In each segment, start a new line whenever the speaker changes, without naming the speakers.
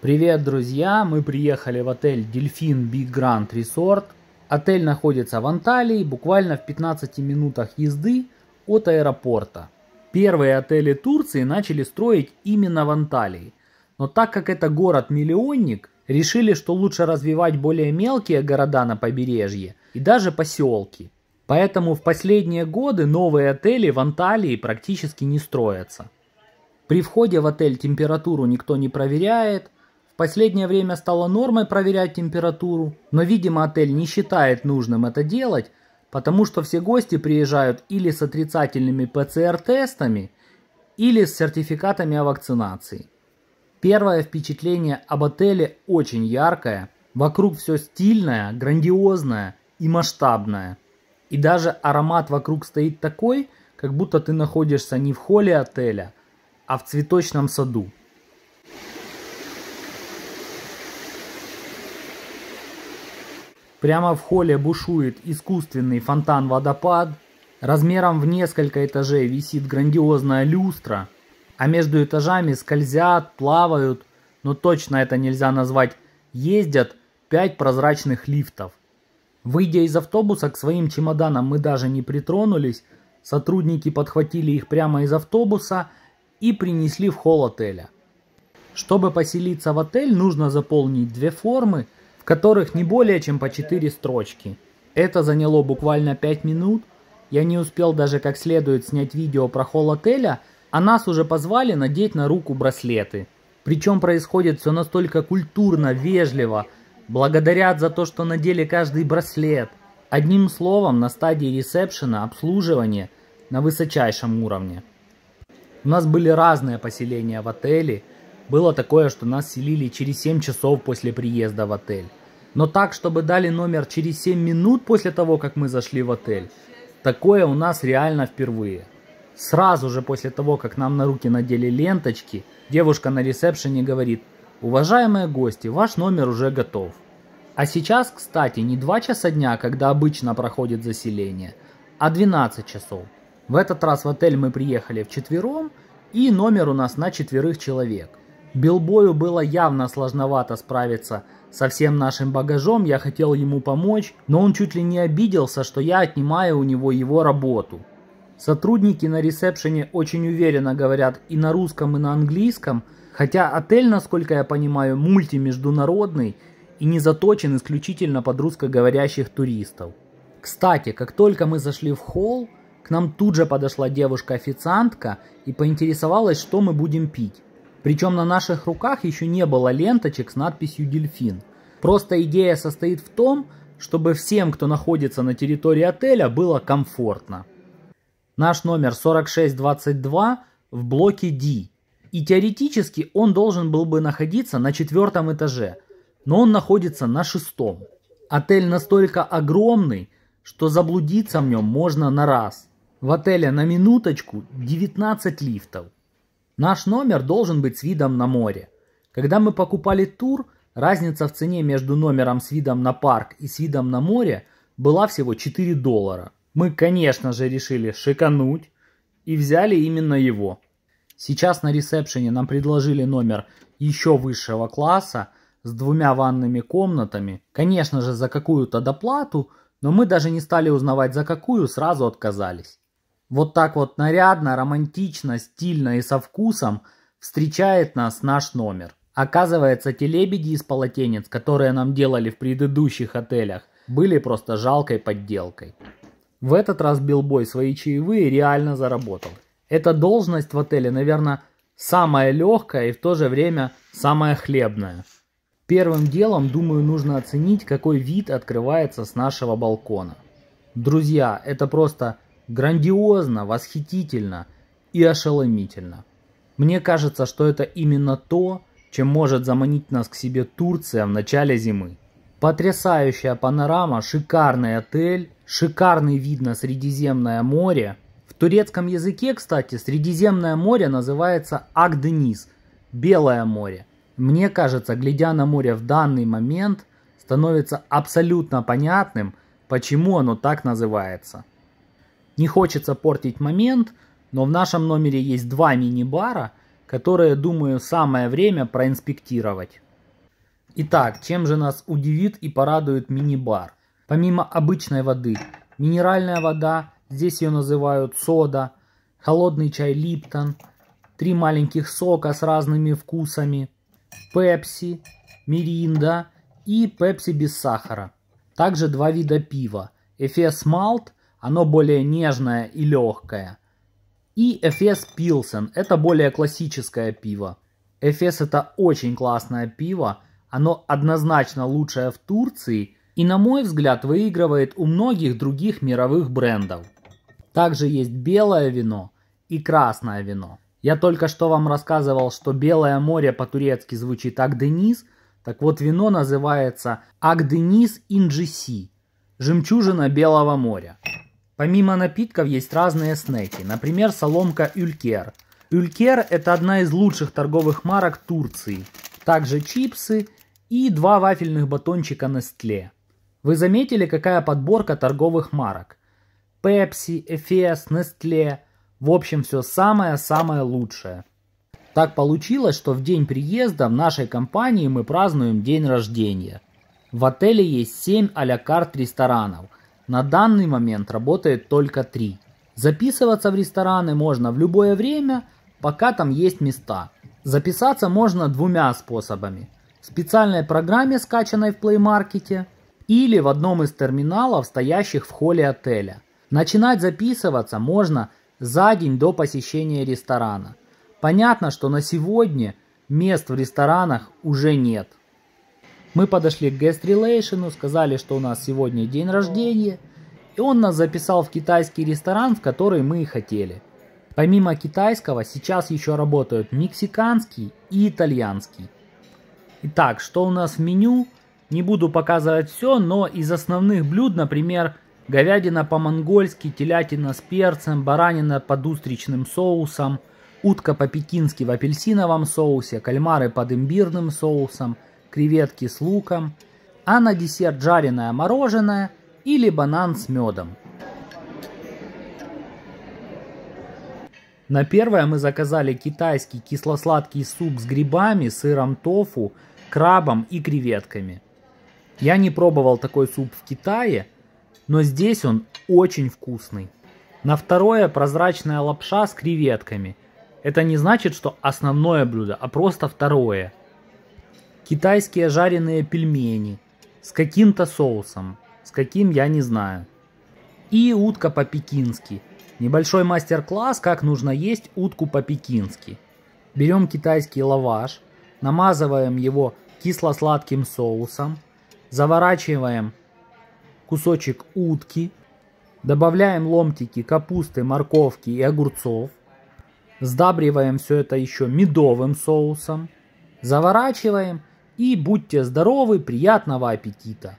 Привет, друзья! Мы приехали в отель Дельфин Big Grand Resort. Отель находится в Анталии, буквально в 15 минутах езды от аэропорта. Первые отели Турции начали строить именно в Анталии. Но так как это город-миллионник, решили, что лучше развивать более мелкие города на побережье и даже поселки. Поэтому в последние годы новые отели в Анталии практически не строятся. При входе в отель температуру никто не проверяет – последнее время стало нормой проверять температуру, но, видимо, отель не считает нужным это делать, потому что все гости приезжают или с отрицательными ПЦР-тестами, или с сертификатами о вакцинации. Первое впечатление об отеле очень яркое, вокруг все стильное, грандиозное и масштабное. И даже аромат вокруг стоит такой, как будто ты находишься не в холле отеля, а в цветочном саду. Прямо в холле бушует искусственный фонтан-водопад. Размером в несколько этажей висит грандиозная люстра, а между этажами скользят, плавают, но точно это нельзя назвать, ездят пять прозрачных лифтов. Выйдя из автобуса к своим чемоданам мы даже не притронулись, сотрудники подхватили их прямо из автобуса и принесли в холл отеля. Чтобы поселиться в отель, нужно заполнить две формы – которых не более чем по 4 строчки. Это заняло буквально 5 минут. Я не успел даже как следует снять видео про холл отеля, а нас уже позвали надеть на руку браслеты. Причем происходит все настолько культурно, вежливо, благодарят за то, что надели каждый браслет. Одним словом, на стадии ресепшена обслуживание на высочайшем уровне. У нас были разные поселения в отеле. Было такое, что нас селили через 7 часов после приезда в отель. Но так, чтобы дали номер через 7 минут после того, как мы зашли в отель, такое у нас реально впервые. Сразу же после того, как нам на руки надели ленточки, девушка на ресепшене говорит, уважаемые гости, ваш номер уже готов. А сейчас, кстати, не 2 часа дня, когда обычно проходит заселение, а 12 часов. В этот раз в отель мы приехали вчетвером, и номер у нас на четверых человек. Билбою было явно сложновато справиться со всем нашим багажом, я хотел ему помочь, но он чуть ли не обиделся, что я отнимаю у него его работу. Сотрудники на ресепшене очень уверенно говорят и на русском, и на английском, хотя отель, насколько я понимаю, мультимеждународный и не заточен исключительно под русскоговорящих туристов. Кстати, как только мы зашли в холл, к нам тут же подошла девушка-официантка и поинтересовалась, что мы будем пить. Причем на наших руках еще не было ленточек с надписью «Дельфин». Просто идея состоит в том, чтобы всем, кто находится на территории отеля, было комфортно. Наш номер 4622 в блоке D. И теоретически он должен был бы находиться на четвертом этаже, но он находится на шестом. Отель настолько огромный, что заблудиться в нем можно на раз. В отеле на минуточку 19 лифтов. Наш номер должен быть с видом на море. Когда мы покупали тур, разница в цене между номером с видом на парк и с видом на море была всего 4 доллара. Мы, конечно же, решили шикануть и взяли именно его. Сейчас на ресепшене нам предложили номер еще высшего класса с двумя ванными комнатами. Конечно же, за какую-то доплату, но мы даже не стали узнавать за какую, сразу отказались. Вот так вот нарядно, романтично, стильно и со вкусом встречает нас наш номер. Оказывается, те лебеди из полотенец, которые нам делали в предыдущих отелях, были просто жалкой подделкой. В этот раз Билбой свои чаевые реально заработал. Эта должность в отеле, наверное, самая легкая и в то же время самая хлебная. Первым делом, думаю, нужно оценить, какой вид открывается с нашего балкона. Друзья, это просто Грандиозно, восхитительно и ошеломительно. Мне кажется, что это именно то, чем может заманить нас к себе Турция в начале зимы. Потрясающая панорама, шикарный отель, шикарный вид на Средиземное море. В турецком языке, кстати, Средиземное море называется Агденис, Белое море. Мне кажется, глядя на море в данный момент, становится абсолютно понятным, почему оно так называется. Не хочется портить момент, но в нашем номере есть два мини-бара, которые, думаю, самое время проинспектировать. Итак, чем же нас удивит и порадует мини-бар? Помимо обычной воды, минеральная вода, здесь ее называют сода, холодный чай Липтон, три маленьких сока с разными вкусами, пепси, миринда и пепси без сахара. Также два вида пива. Эфес Малт, оно более нежное и легкое. И Эфес Пилсен, это более классическое пиво. Эфес это очень классное пиво, оно однозначно лучшее в Турции и на мой взгляд выигрывает у многих других мировых брендов. Также есть белое вино и красное вино. Я только что вам рассказывал, что Белое море по-турецки звучит Агденис, так вот вино называется Агденис Инджиси, жемчужина Белого моря. Помимо напитков есть разные снеки, например соломка Юлькер. Юлькер это одна из лучших торговых марок Турции. Также чипсы и два вафельных батончика Nestle. Вы заметили, какая подборка торговых марок? Pepsi, Efes, Nestle – в общем, все самое-самое лучшее. Так получилось, что в день приезда в нашей компании мы празднуем день рождения. В отеле есть 7 а-ля карт ресторанов. На данный момент работает только 3. Записываться в рестораны можно в любое время, пока там есть места. Записаться можно двумя способами. В специальной программе, скачанной в Play Market, или в одном из терминалов, стоящих в холле отеля. Начинать записываться можно за день до посещения ресторана. Понятно, что на сегодня мест в ресторанах уже нет. Мы подошли к Guest Relation, сказали, что у нас сегодня день рождения, и он нас записал в китайский ресторан, в который мы и хотели. Помимо китайского, сейчас еще работают мексиканский и итальянский. Итак, что у нас в меню? Не буду показывать все, но из основных блюд, например, говядина по-монгольски, телятина с перцем, баранина под устричным соусом, утка по-пекински в апельсиновом соусе, кальмары под имбирным соусом, креветки с луком, а на десерт жареное мороженое или банан с медом. На первое мы заказали китайский кисло-сладкий суп с грибами, сыром тофу, крабом и креветками. Я не пробовал такой суп в Китае – но здесь он очень вкусный. На второе прозрачная лапша с креветками. Это не значит, что основное блюдо, а просто второе. Китайские жареные пельмени с каким-то соусом, с каким я не знаю. И утка по-пекински. Небольшой мастер-класс, как нужно есть утку по-пекински. Берем китайский лаваш, намазываем его кисло-сладким соусом, заворачиваем кусочек утки, добавляем ломтики капусты, морковки и огурцов, сдабриваем все это еще медовым соусом, заворачиваем и будьте здоровы, приятного аппетита!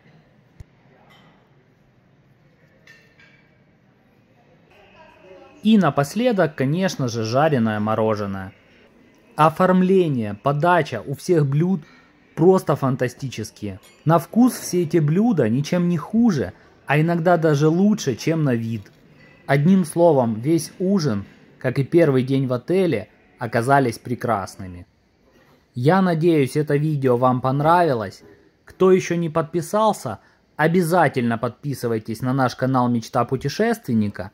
И напоследок, конечно же, жареное мороженое. Оформление, подача у всех блюд – просто фантастические. На вкус все эти блюда ничем не хуже, а иногда даже лучше, чем на вид. Одним словом, весь ужин, как и первый день в отеле, оказались прекрасными. Я надеюсь, это видео вам понравилось. Кто еще не подписался, обязательно подписывайтесь на наш канал Мечта путешественника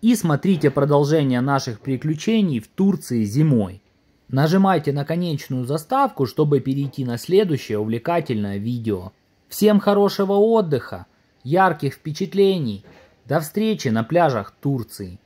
и смотрите продолжение наших приключений в Турции зимой. Нажимайте на конечную заставку, чтобы перейти на следующее увлекательное видео. Всем хорошего отдыха, ярких впечатлений. До встречи на пляжах Турции.